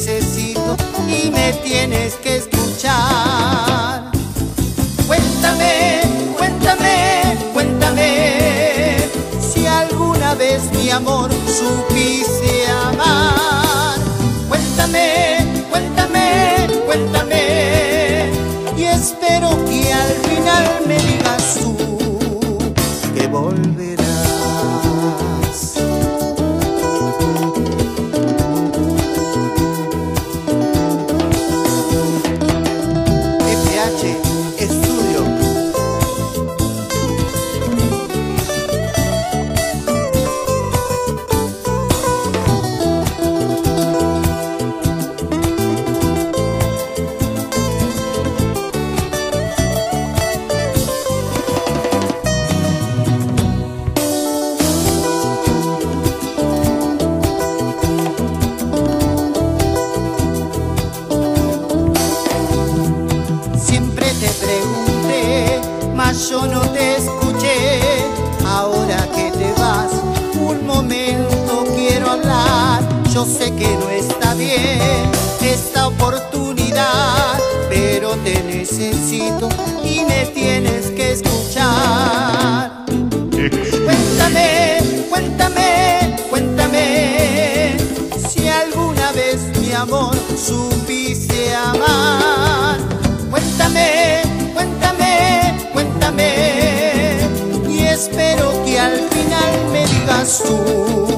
necesito y me tienes que escuchar. Cuéntame, cuéntame, cuéntame si alguna vez mi amor supiste amar. Cuéntame, cuéntame, cuéntame y espero que al final me digas yo no te escuché. Ahora que te vas, un momento quiero hablar. Yo sé que no está bien esta oportunidad, pero te necesito y me tienes que escuchar. Cuéntame, cuéntame, cuéntame si alguna vez mi amor supiste espero que al final me digas tú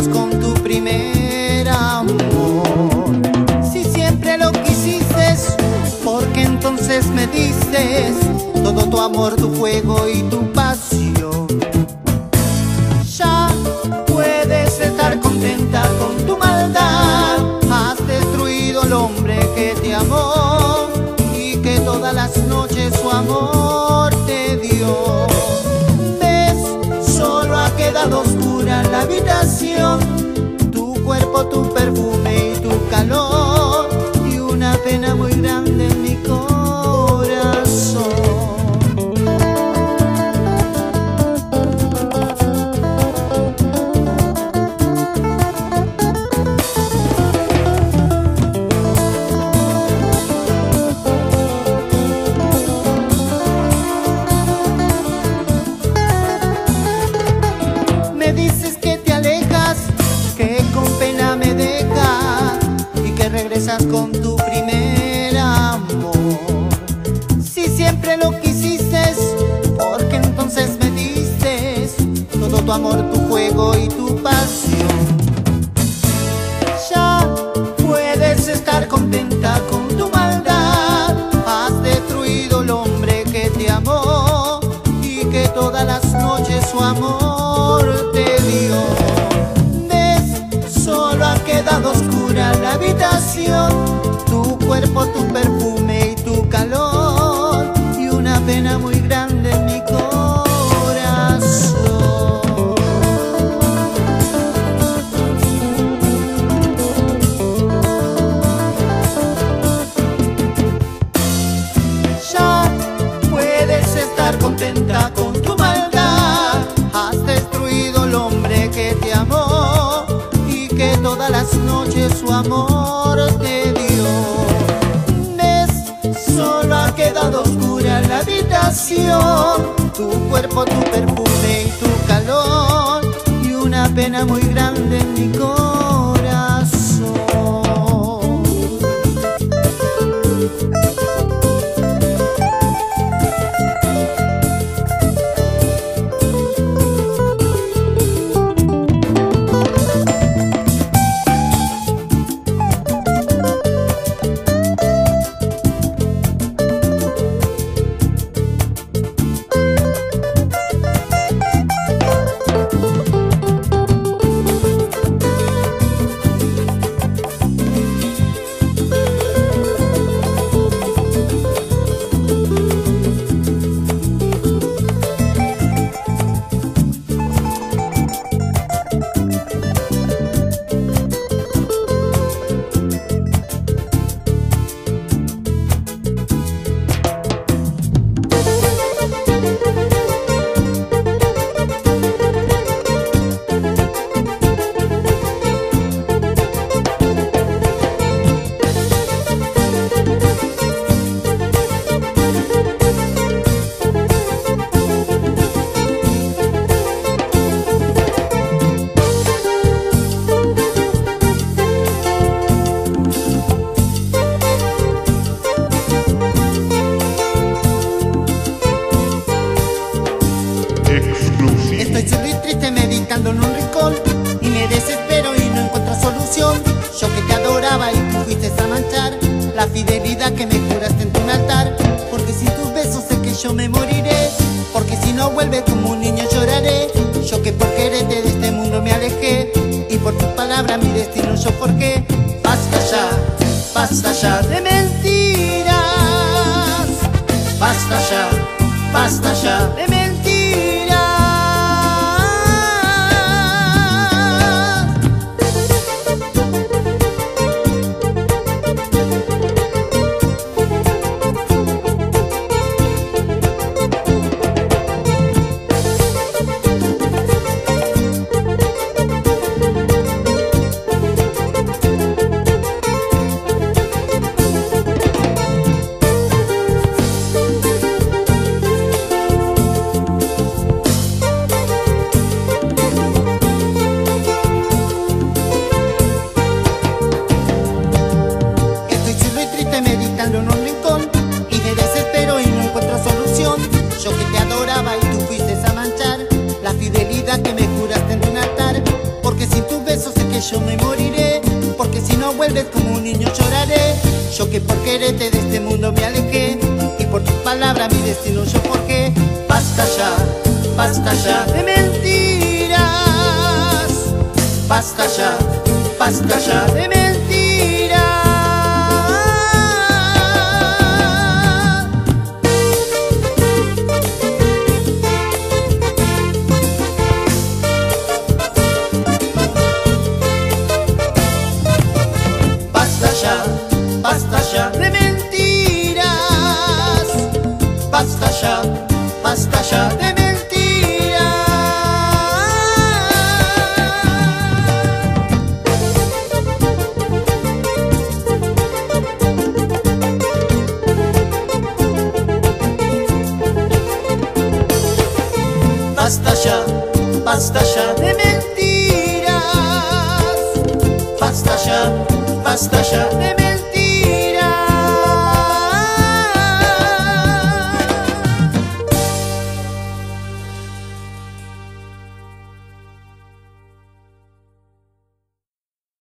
con tu primer amor. Si siempre lo quisiste, porque entonces me dices todo tu amor, tu fuego y tu pasión. Ya puedes estar contenta con tu maldad, has destruido al hombre que te amó y que todas las noches su amor te dio. Con tu primer amor. Si siempre lo quisiste, porque entonces me dices todo tu amor, tu fuego y tu pasión. Ya puedes estar contenta con tu maldad, has destruido al hombre que te amó y que todas las noches su amor tu perfume y tu calor y una pena muy grande en mi corazón. Ya puedes estar contenta con tu maldad, has destruido el hombre que te amó y que todas las noches su amor cuerpo, tu perfume y tu calor, y una pena muy grande en mi corazón. Fidelidad que me juraste en tu altar. Porque sin tus besos sé que yo me moriré. Porque si no vuelves como un niño lloraré. Yo que por quererte de este mundo me alejé. Y por tus palabras mi destino yo porque Basta ya, basta ya de mentiras. Basta ya, basta ya de mentiras yo me moriré Porque si no vuelves como un niño lloraré. Yo que por quererte de este mundo me alejé Y por tus palabras mi destino yo forjé. Basta ya, basta ya de mentiras. Basta ya, basta ya de mentiras Basta ya, basta ya de. Basta ya, basta ya de mentiras. Basta ya, basta ya de mentiras.